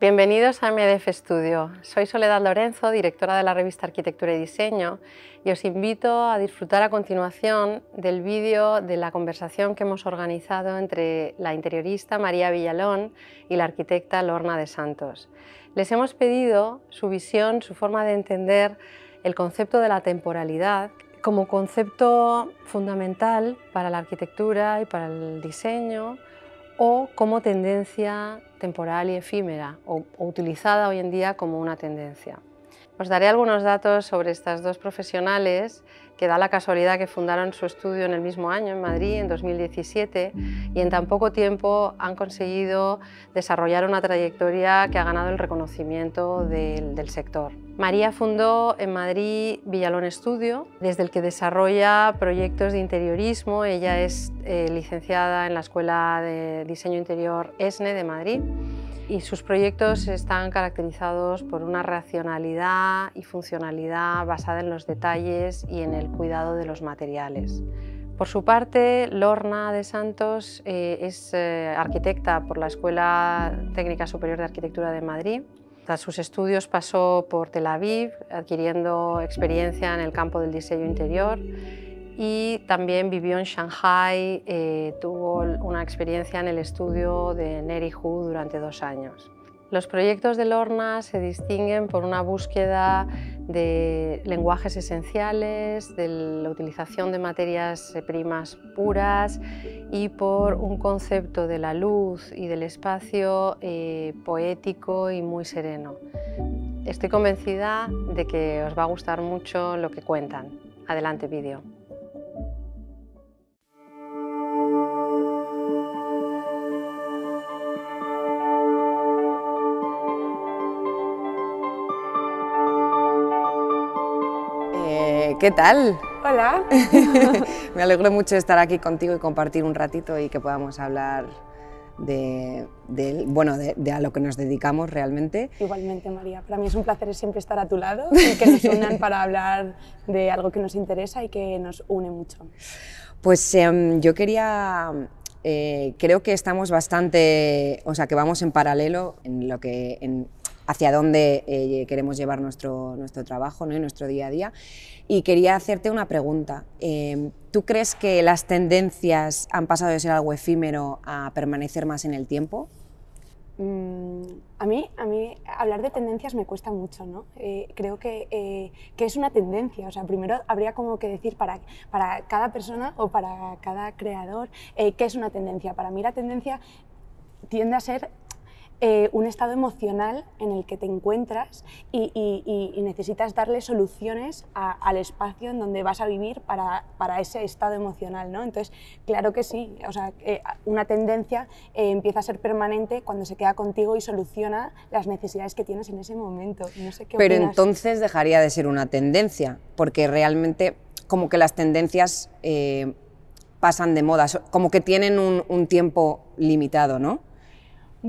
Bienvenidos a MDF Studio. Soy Soledad Lorenzo, directora de la revista Arquitectura y Diseño, y os invito a disfrutar a continuación del vídeo de la conversación que hemos organizado entre la interiorista María Villalón y la arquitecta Lorna de Santos. Les hemos pedido su visión, su forma de entender el concepto de la temporalidad como concepto fundamental para la arquitectura y para el diseño, o como tendencia temporal y efímera o, utilizada hoy en día como una tendencia. Os daré algunos datos sobre estas dos profesionales que da la casualidad que fundaron su estudio en el mismo año, en Madrid, en 2017, y en tan poco tiempo han conseguido desarrollar una trayectoria que ha ganado el reconocimiento del, sector. María fundó en Madrid Villalón Estudio, desde el que desarrolla proyectos de interiorismo. Ella es eh, licenciada en la Escuela de Diseño Interior ESNE de Madrid y sus proyectos están caracterizados por una racionalidad y funcionalidad basada en los detalles y en el cuidado de los materiales. Por su parte, Lorna de Santos eh, es eh, arquitecta por la Escuela Técnica Superior de Arquitectura de Madrid. Tras sus estudios pasó por Tel Aviv, adquiriendo experiencia en el campo del diseño interior y también vivió en Shanghai, eh, tuvo una experiencia en el estudio de Neri Hu durante dos años. Los proyectos de Lorna se distinguen por una búsqueda de lenguajes esenciales, de la utilización de materias primas puras y por un concepto de la luz y del espacio eh, poético y muy sereno. Estoy convencida de que os va a gustar mucho lo que cuentan. Adelante vídeo. ¿Qué tal? Hola. Me alegro mucho de estar aquí contigo y compartir un ratito y que podamos hablar de, bueno, de, a lo que nos dedicamos realmente. Igualmente, María. Para mí es un placer siempre estar a tu lado y que nos unan para hablar de algo que nos interesa y que nos une mucho. Pues em, yo quería eh, creo que estamos bastante, o sea, que vamos en paralelo en lo que, en, hacia dónde eh, queremos llevar nuestro, nuestro trabajo y nuestro día a día. Y quería hacerte una pregunta. Em, ¿Tú crees que las tendencias han pasado de ser algo efímero a permanecer más en el tiempo? Mm, a, mí, a mí hablar de tendencias me cuesta mucho, ¿no? Eh, creo que, eh, que, es una tendencia, o sea, primero habría como que decir para, para cada persona o para cada creador qué es una tendencia. Para mí la tendencia tiende a ser eh, un estado emocional en el que te encuentras y, necesitas darle soluciones al espacio en donde vas a vivir para, para, ese estado emocional. ¿no? Entonces, claro que sí, o sea, eh, una tendencia eh, empieza a ser permanente cuando se queda contigo y soluciona las necesidades que tienes en ese momento. No sé qué Pero entonces dejaría de ser una tendencia, porque realmente como que las tendencias pasan de moda, como que tienen un, un tiempo limitado, ¿no?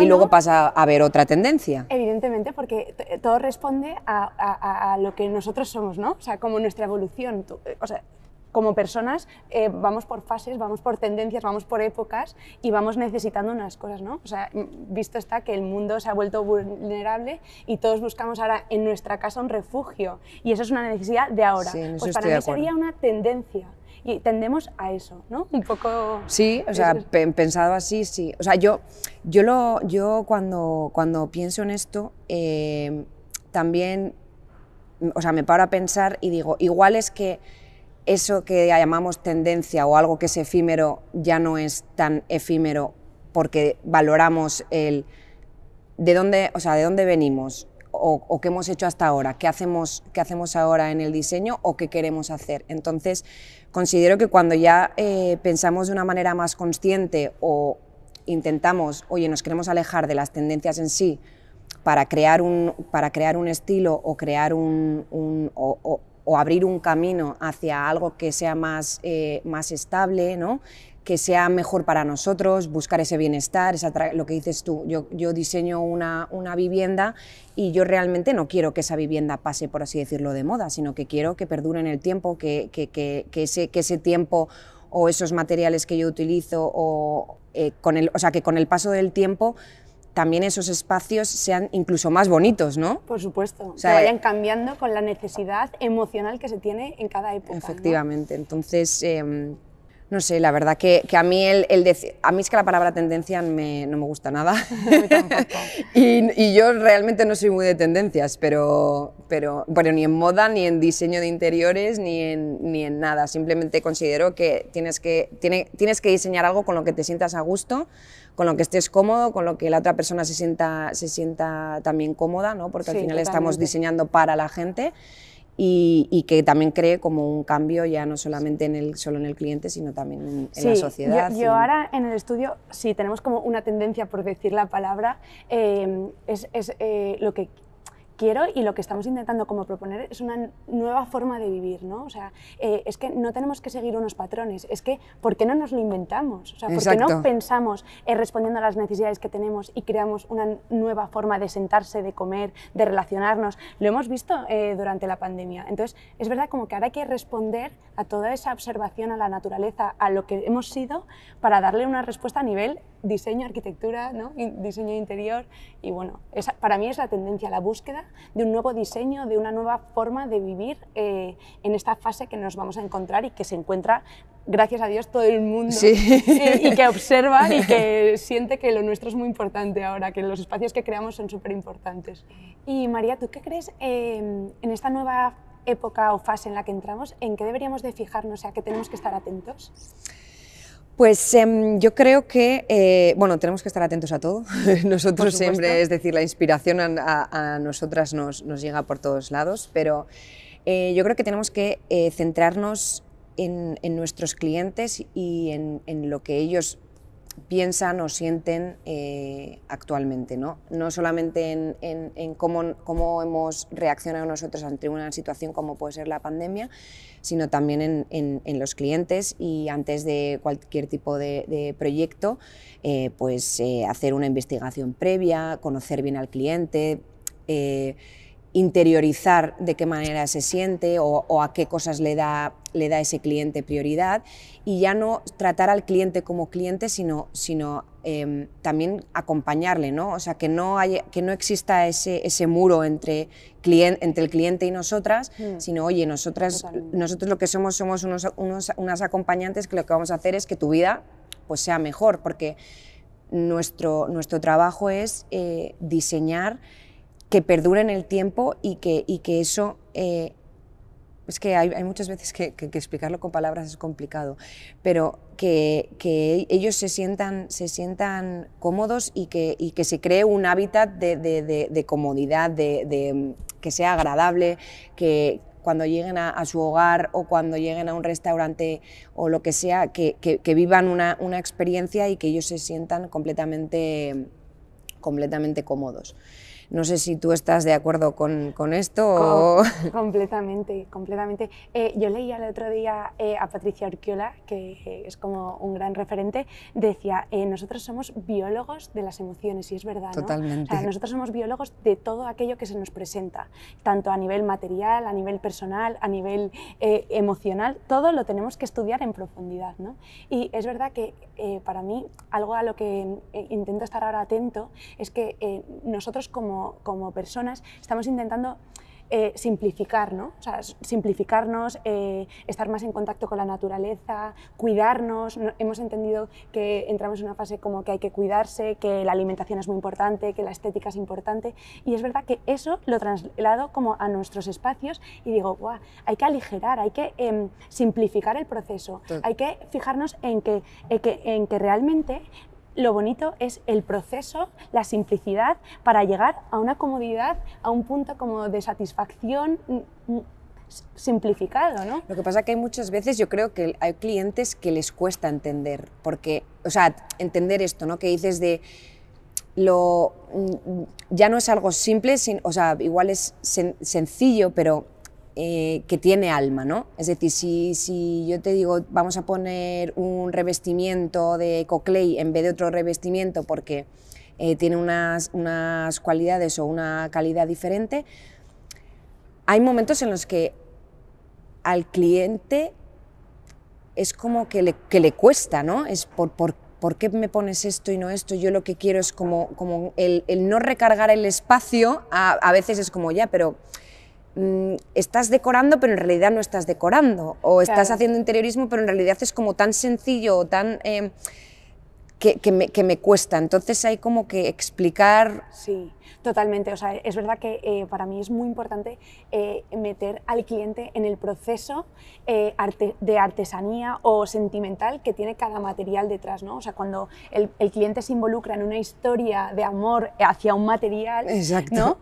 Y luego pasa a haber otra tendencia. Evidentemente, porque todo responde a, lo que nosotros somos, ¿no? O sea, como nuestra evolución. Eh, o sea, como personas eh, vamos por fases, vamos por tendencias, vamos por épocas y vamos necesitando unas cosas, ¿no? O sea, visto está que el mundo se ha vuelto vulnerable y todos buscamos ahora en nuestra casa un refugio y eso es una necesidad de ahora. pues para mí sería una tendencia y tendemos a eso, ¿no? Un poco... Sí, o sea, pensado así, sí. O sea, yo, yo, lo, yo cuando, cuando pienso en esto, eh, también, o sea, me paro a pensar y digo, igual es que eso que llamamos tendencia o algo que es efímero ya no es tan efímero porque valoramos el de dónde, o sea, de dónde venimos, o, qué hemos hecho hasta ahora, qué hacemos, qué hacemos ahora en el diseño o qué queremos hacer. Entonces, considero que cuando ya eh, pensamos de una manera más consciente o intentamos, oye, nos queremos alejar de las tendencias en sí para crear un, para crear un estilo o crear un, o, abrir un camino hacia algo que sea más, eh, más estable, ¿no? Que sea mejor para nosotros, buscar ese bienestar, lo que dices tú, yo, yo diseño una, una, vivienda y yo realmente no quiero que esa vivienda pase, por así decirlo, de moda, sino que quiero que perdure en el tiempo, que, que, que, ese, que ese tiempo o esos materiales que yo utilizo, o, eh, con el, o sea, que con el paso del tiempo también esos espacios sean incluso más bonitos, ¿no? Por supuesto, que vayan cambiando con la necesidad emocional que se tiene en cada época. Efectivamente, entonces... Em, no sé, la verdad que, a mí el, a mí es que la palabra tendencia no me gusta nada. y, y, yo realmente no soy muy de tendencias, pero, pero bueno, ni en moda, ni en diseño de interiores, ni en, ni en nada. Simplemente considero que tienes, que tiene, tienes que diseñar algo con lo que te sientas a gusto, con lo que estés cómodo, con lo que la otra persona se sienta, se sienta también cómoda, ¿no? porque al final estamos diseñando para la gente y, que también cree como un cambio ya no solamente en el, solo en el cliente, sino también en, la sociedad. Yo, yo ahora en el estudio, sí, tenemos como una tendencia, por decir la palabra, eh, es, es eh, lo que quiero y lo que estamos intentando como proponer es una nueva forma de vivir, ¿no? O sea, eh, es que no tenemos que seguir unos patrones, es que ¿por qué no nos lo inventamos? O sea, ¿por qué no pensamos eh, respondiendo a las necesidades que tenemos y creamos una nueva forma de sentarse, de comer, de relacionarnos? Lo hemos visto eh, durante la pandemia. Entonces, es verdad como que ahora hay que responder a toda esa observación a la naturaleza, a lo que hemos sido, para darle una respuesta a nivel diseño, arquitectura, ¿no? diseño interior. Y bueno, esa, para mí es la tendencia, la búsqueda de un nuevo diseño, de una nueva forma de vivir eh, en esta fase que nos vamos a encontrar y que se encuentra, gracias a Dios, todo el mundo eh, y que observa y que siente que lo nuestro es muy importante ahora, que los espacios que creamos son súper importantes. Y María, ¿tú qué crees em, en esta nueva época o fase en la que entramos? ¿En qué deberíamos de fijarnos, a qué tenemos que estar atentos? Pues em, yo creo que, eh, bueno, tenemos que estar atentos a todo. Nosotros siempre, es decir, la inspiración a, nosotras nos, llega por todos lados, pero eh, yo creo que tenemos que eh, centrarnos en, nuestros clientes y en, en, lo que ellos piensan o sienten eh, actualmente, ¿no? no solamente en, cómo, hemos reaccionado nosotros ante una situación como puede ser la pandemia, sino también en, los clientes y antes de cualquier tipo de, proyecto, eh, pues eh, hacer una investigación previa, conocer bien al cliente, interiorizar de qué manera se siente o, a qué cosas le da, le da ese cliente prioridad y ya no tratar al cliente como cliente, sino, sino em, también acompañarle, ¿no? O sea, que no, haya, que no exista ese, ese muro entre, entre el cliente y nosotras, mm. sino, oye, nosotras, nosotros lo que somos somos unos, unas acompañantes que lo que vamos a hacer es que tu vida pues, sea mejor, porque nuestro, nuestro trabajo es eh, diseñar que perdure en el tiempo y que, y que eso... Eh, es que hay, muchas veces que, explicarlo con palabras es complicado, pero que, que ellos se sientan, se sientan cómodos y que, y se cree un hábitat de, de, comodidad, de, que sea agradable, que cuando lleguen a, a, su hogar o cuando lleguen a un restaurante o lo que sea, que, vivan una, una experiencia y que ellos se sientan completamente, completamente cómodos. No sé si tú estás de acuerdo con, con esto. Completamente, completamente. Eh, yo leía el otro día eh, a Patricia Orquiola, que es como un gran referente, decía, eh, nosotros somos biólogos de las emociones, y es verdad. Totalmente. nosotros somos biólogos de todo aquello que se nos presenta, tanto a nivel material, a nivel personal, a nivel emocional, todo lo tenemos que estudiar en profundidad. ¿no? Y es verdad que para mí, algo a lo que intento estar ahora atento es que nosotros como como, personas estamos intentando eh, simplificar, ¿no? o sea, simplificarnos, eh, estar más en contacto con la naturaleza, cuidarnos. Hemos entendido que entramos en una fase como que hay que cuidarse, que la alimentación es muy importante, que la estética es importante. Y es verdad que eso lo traslado como a nuestros espacios y digo, Guau, hay que aligerar, hay que em, simplificar el proceso, hay que fijarnos en que, en que realmente lo bonito es el proceso, la simplicidad para llegar a una comodidad, a un punto como de satisfacción mm, mm, simplificado, ¿no? Lo que pasa es que hay muchas veces, yo creo que hay clientes que les cuesta entender, porque, o sea, entender esto, ¿no? Que dices de lo mm, ya no es algo simple, o sea, igual es sencillo, pero eh, que tiene alma, ¿no? Es decir, si, si, yo te digo, vamos a poner un revestimiento de Coclay en vez de otro revestimiento porque eh, tiene unas, unas cualidades o una calidad diferente, hay momentos en los que al cliente es como que le, que le cuesta, ¿no? Es por, por, ¿por qué me pones esto y no esto? Yo lo que quiero es como, como el, el no recargar el espacio, a, veces es como ya, pero estás decorando, pero en realidad no estás decorando, o claro. estás haciendo interiorismo, pero en realidad es como tan sencillo o tan... Eh, que, que, me, que, me, cuesta. Entonces hay como que explicar... Sí, totalmente. O sea, es verdad que eh, para mí es muy importante eh, meter al cliente en el proceso eh, arte, de artesanía o sentimental que tiene cada material detrás. ¿no? O sea, cuando el, el cliente se involucra en una historia de amor hacia un material, Exacto. ¿no?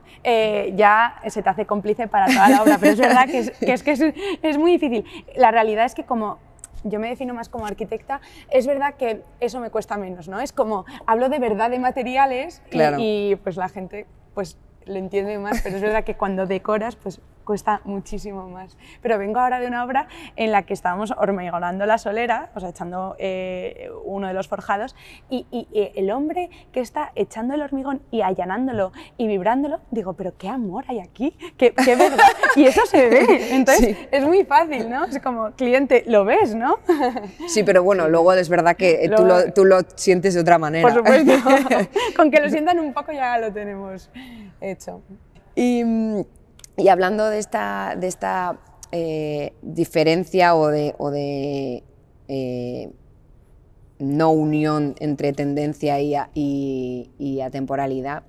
ya se te hace cómplice para toda la obra. Pero es verdad que es, que es, que es, es muy difícil. La realidad es que como yo me defino más como arquitecta, es verdad que eso me cuesta menos, ¿no? Es como, hablo de verdad de materiales claro. y, y, pues la gente pues lo entiende más, pero es verdad que cuando decoras pues cuesta muchísimo más. Pero vengo ahora de una obra en la que estábamos hormigonando la solera, o sea, echando eh, uno de los forjados, y, y, y, el hombre que está echando el hormigón y allanándolo y vibrándolo, digo, pero qué amor hay aquí, qué, qué verdad. Y eso se ve, entonces sí. es muy fácil, ¿no? Es como, cliente, lo ves, ¿no? Sí, pero bueno, luego es verdad que Lo- tú, lo, tú lo sientes de otra manera. Por supuesto. Con que lo sientan un poco ya lo tenemos hecho. Y, mm, y hablando de esta, de esta eh, diferencia o de, o de eh, no unión entre tendencia y, a- y- atemporalidad,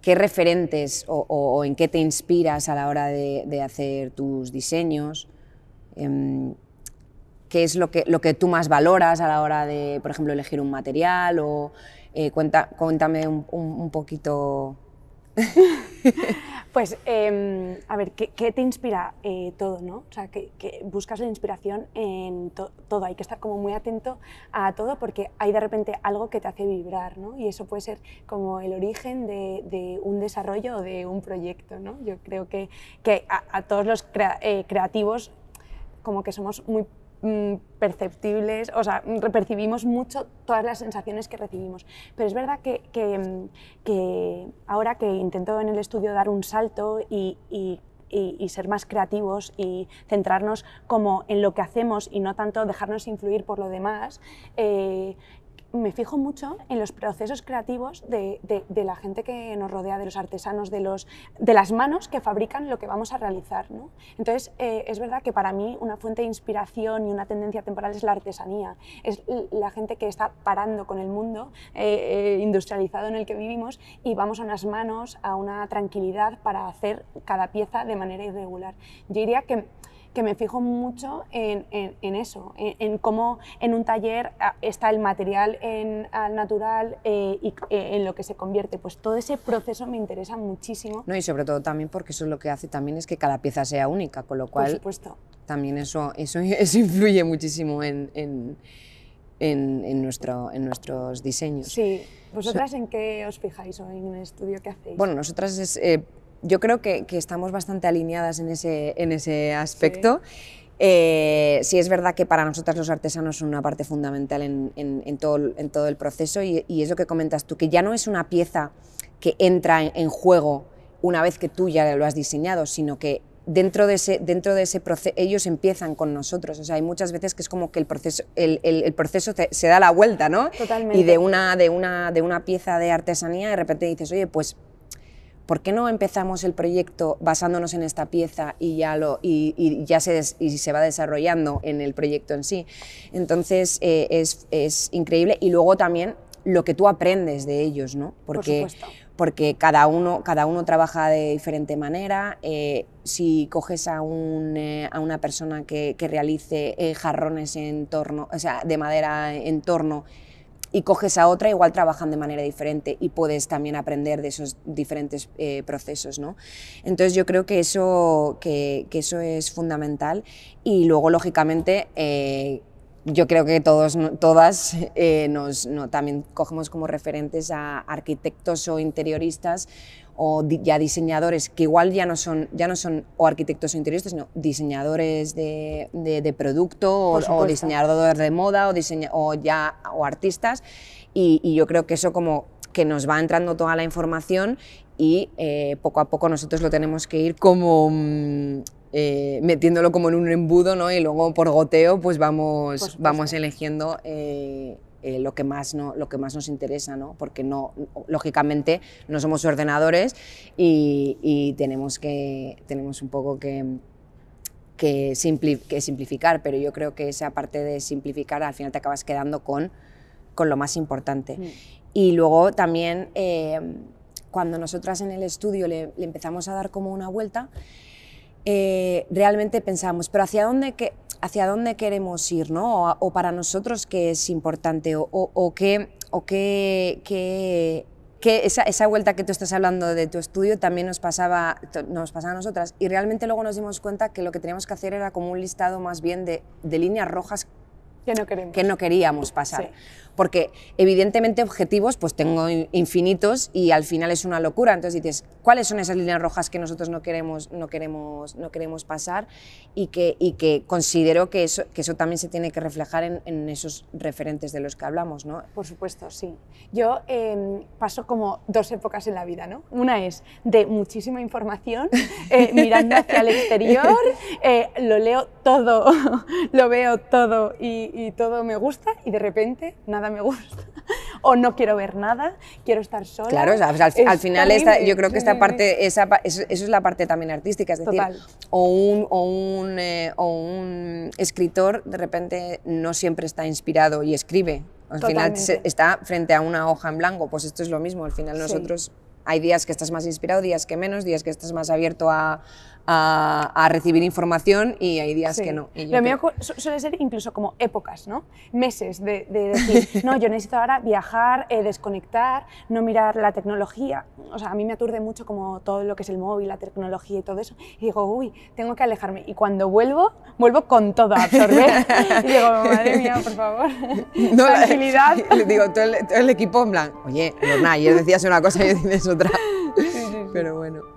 ¿qué referentes o, en qué te inspiras a la hora de, hacer tus diseños? Em, ¿Qué es lo que, lo que tú más valoras a la hora de, por ejemplo, elegir un material? O, eh, cuéntame un- un poquito Pues, eh, a ver, ¿qué, te inspira eh, todo, no? O sea, que, buscas la inspiración en to- todo. Hay que estar como muy atento a todo porque hay de repente algo que te hace vibrar, ¿no? Y eso puede ser como el origen de, un desarrollo o de un proyecto, ¿no? Yo creo que, que a, todos los eh, creativos como que somos muy perceptibles, o sea, mm, percibimos mucho todas las sensaciones que recibimos. Pero es verdad que, que, mm, que ahora que intento en el estudio dar un salto y, y- y- y ser más creativos y centrarnos como en lo que hacemos y no tanto dejarnos influir por lo demás, eh, me fijo mucho en los procesos creativos de, de- la gente que nos rodea, de los artesanos, de, los, de las manos que fabrican lo que vamos a realizar. ¿no? Entonces, eh, es verdad que para mí una fuente de inspiración y una tendencia temporal es la artesanía. Es la gente que está parando con el mundo eh, eh, industrializado en el que vivimos y vamos a unas manos, a una tranquilidad para hacer cada pieza de manera irregular. Yo diría que que me fijo mucho en, en- en eso, en, en cómo en un taller ah, está el material en, al natural eh, y eh, en lo que se convierte. Pues todo ese proceso me interesa muchísimo, No, y sobre todo también porque eso lo que hace también es que cada pieza sea única, con lo por cual supuesto. también eso, eso, eso influye muchísimo en, en, en- en nuestro, en nuestros diseños. Sí. ¿Vosotras en qué os fijáis o en el estudio que hacéis? Bueno, nosotras es, eh, yo creo que, que estamos bastante alineadas en ese, en ese aspecto. Eh, sí es verdad que para nosotras los artesanos son una parte fundamental en, en- en todo, en todo el proceso y, y es lo que comentas tú, que ya no es una pieza que entra en, en juego una vez que tú ya lo has diseñado, sino que dentro de ese, dentro de ese proceso ellos empiezan con nosotros. O sea, hay muchas veces que es como que el proceso, el, el- el proceso te- se da la vuelta, ¿no? Totalmente. Y de una, de, una, de una pieza de artesanía de repente dices, oye, pues ¿por qué no empezamos el proyecto basándonos en esta pieza y ya, lo, y, y ya se, des- y se va desarrollando en el proyecto en sí? Entonces eh, es, es increíble y luego también lo que tú aprendes de ellos, ¿no? Porque, supuesto. porque cada, uno, cada uno trabaja de diferente manera. eh, si coges a, un, eh, a una persona que, que realice jarrones en torno, o sea, de madera en torno, y coges a otra, igual trabajan de manera diferente y puedes también aprender de esos diferentes eh, procesos. ¿no? Entonces yo creo que eso, que, eso es fundamental y luego, lógicamente, eh, yo creo que todos, todas eh, nos, no, también cogemos como referentes a arquitectos o interioristas o di- ya diseñadores que igual ya no son, ya no son o arquitectos o interioristas, sino diseñadores de, de- de producto o, diseñadores de moda o, diseña- o ya o artistas. Y, y yo creo que eso como que nos va entrando toda la información y eh, poco a poco nosotros lo tenemos que ir como mm, eh, metiéndolo como en un embudo, ¿no? Y luego por goteo, pues vamos, vamos eligiendo eh, eh, lo, que más, ¿no? lo que más nos interesa, ¿no? Porque no, lógicamente no somos ordenadores y, tenemos, que, tenemos un poco que, que, simplificar, pero yo creo que esa parte de simplificar al final te acabas quedando con, con lo más importante. Mm. Y luego también cuando nosotras en el estudio le, empezamos a dar como una vuelta, eh, realmente pensamos, pero ¿hacia dónde, que, hacia dónde queremos ir? ¿no? O, para nosotros qué es importante o, o, qué, o qué, qué, esa, esa, vuelta que tú estás hablando de tu estudio también nos pasaba, nos pasaba a nosotras y realmente luego nos dimos cuenta que lo que teníamos que hacer era como un listado más bien de, de líneas rojas que no, queremos. que no queríamos pasar porque evidentemente objetivos pues tengo infinitos y al final es una locura. Entonces dices, ¿cuáles son esas líneas rojas que nosotros no queremos, no queremos, no queremos pasar? Y que, y que considero que eso, que eso también se tiene que reflejar en, en esos referentes de los que hablamos, ¿no? Por supuesto, sí. Yo em, paso como dos épocas en la vida, ¿no? Una es de muchísima información, eh, mirando hacia el exterior, eh, lo leo todo, lo veo todo y, y todo me gusta y de repente nada me gusta. O no quiero ver nada, quiero estar sola. Claro, al, final esta, yo creo que esta parte, esa, eso, es la parte también artística, es decir, o un, o, un, eh, o un escritor de repente no siempre está inspirado y escribe, al final está frente a una hoja en blanco, pues esto es lo mismo, al final nosotros... Hay días que estás más inspirado, días que menos, días que estás más abierto a, a, recibir información y hay días que no. Lo mío suele ser incluso como épocas, ¿no? Meses de, decir, no, yo necesito ahora viajar, eh, desconectar, no mirar la tecnología. O sea, a mí me aturde mucho como todo lo que es el móvil, la tecnología y todo eso. Y digo, uy, tengo que alejarme. Y cuando vuelvo, vuelvo con todo a absorber. y digo, madre mía, por favor, no, tranquilidad. Le digo, todo el, equipo en plan, oye, no, ayer decías una cosa y dices otra. Pero bueno.